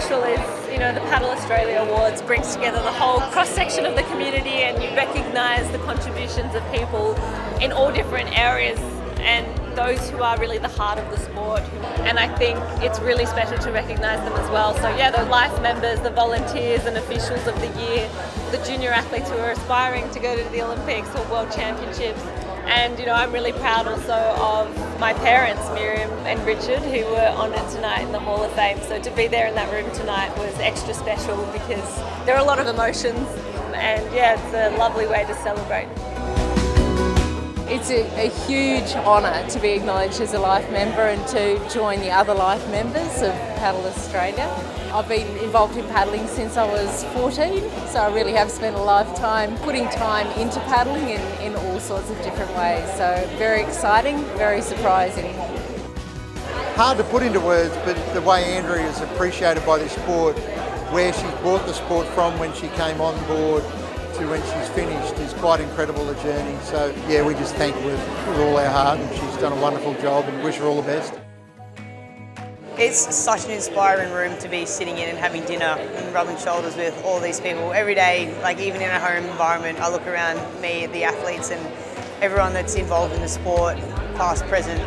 special is, you know, the Paddle Australia Awards brings together the whole cross section of the community and you recognise the contributions of people in all different areas and those who are really the heart of the sport. And I think it's really special to recognise them as well. So yeah, the life members, the volunteers and officials of the year, the junior athletes who are aspiring to go to the Olympics or World Championships. And you know, I'm really proud also of my parents, Myriam and Richard, who were honoured tonight in the Hall of Fame. So to be there in that room tonight was extra special because there are a lot of emotions and yeah, it's a lovely way to celebrate. It's a, a huge honour to be acknowledged as a Life member and to join the other Life members of Paddle Australia. I've been involved in paddling since I was 14, so I really have spent a lifetime putting time into paddling in, in all sorts of different ways. So very exciting, very surprising. Hard to put into words, but the way Andrea is appreciated by this sport, where she's brought the sport from when she came on board, to when she's finished is quite incredible, the journey. So, yeah, we just thank her with, with all our heart and she's done a wonderful job and wish her all the best. It's such an inspiring room to be sitting in and having dinner and rubbing shoulders with all these people every day. Like even in a home environment, I look around me, the athletes, and everyone that's involved in the sport, past, present.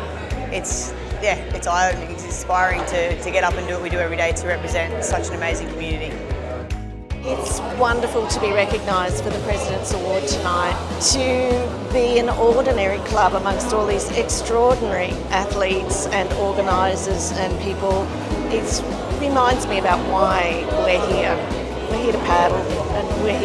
It's yeah, it's eye-opening. It's inspiring to, to get up and do what we do every day to represent such an amazing community. It's wonderful to be recognised for the President's Award tonight. To be an ordinary club amongst all these extraordinary athletes and organisers and people, it reminds me about why we're here. We're here to paddle and we're